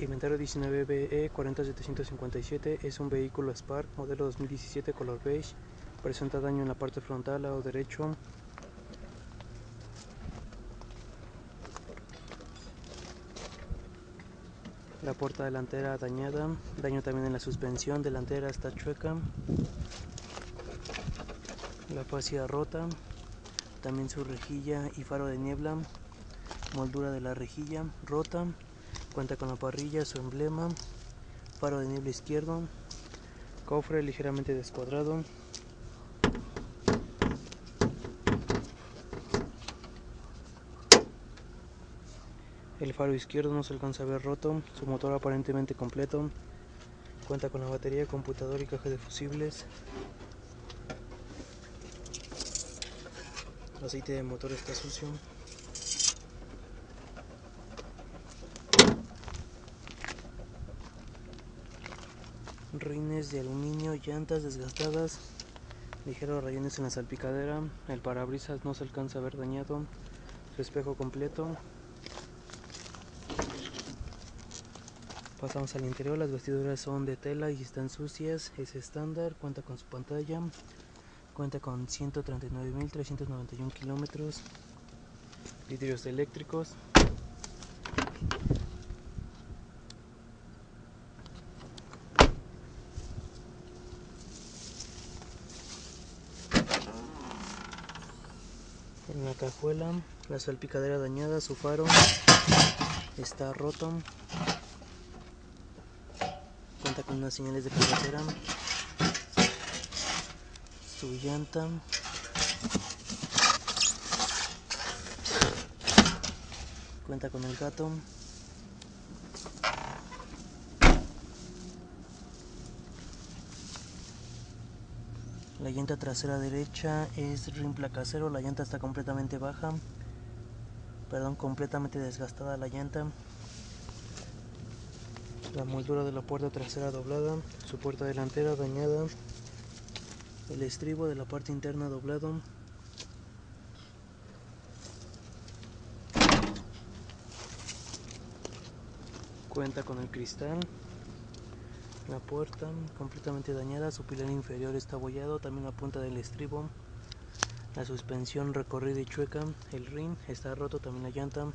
Inventario 19BE 40757 es un vehículo Spark modelo 2017 color beige. Presenta daño en la parte frontal, lado derecho. La puerta delantera dañada, daño también en la suspensión delantera está chueca. La fascia rota, también su rejilla y faro de niebla, moldura de la rejilla rota. Cuenta con la parrilla, su emblema, faro de niebla izquierdo, cofre ligeramente descuadrado. El faro izquierdo no se alcanza a ver roto, su motor aparentemente completo. Cuenta con la batería, computador y caja de fusibles. El aceite de motor está sucio. Rines de aluminio, llantas desgastadas, ligeros rayones en la salpicadera, el parabrisas no se alcanza a ver dañado, su espejo completo. Pasamos al interior, las vestiduras son de tela y están sucias, es estándar, cuenta con su pantalla, cuenta con 139.391 kilómetros, vidrios eléctricos, en la cajuela, la salpicadera dañada, su faro está roto, cuenta con unas señales de carretera, su llanta, cuenta con el gato, La llanta trasera derecha es rimpla casero, la llanta está completamente baja, perdón, completamente desgastada la llanta. La moldura de la puerta trasera doblada, su puerta delantera dañada, el estribo de la parte interna doblado. Cuenta con el cristal la puerta completamente dañada, su pilar inferior está abollado, también la punta del estribo, la suspensión recorrida y chueca, el ring está roto, también la llanta,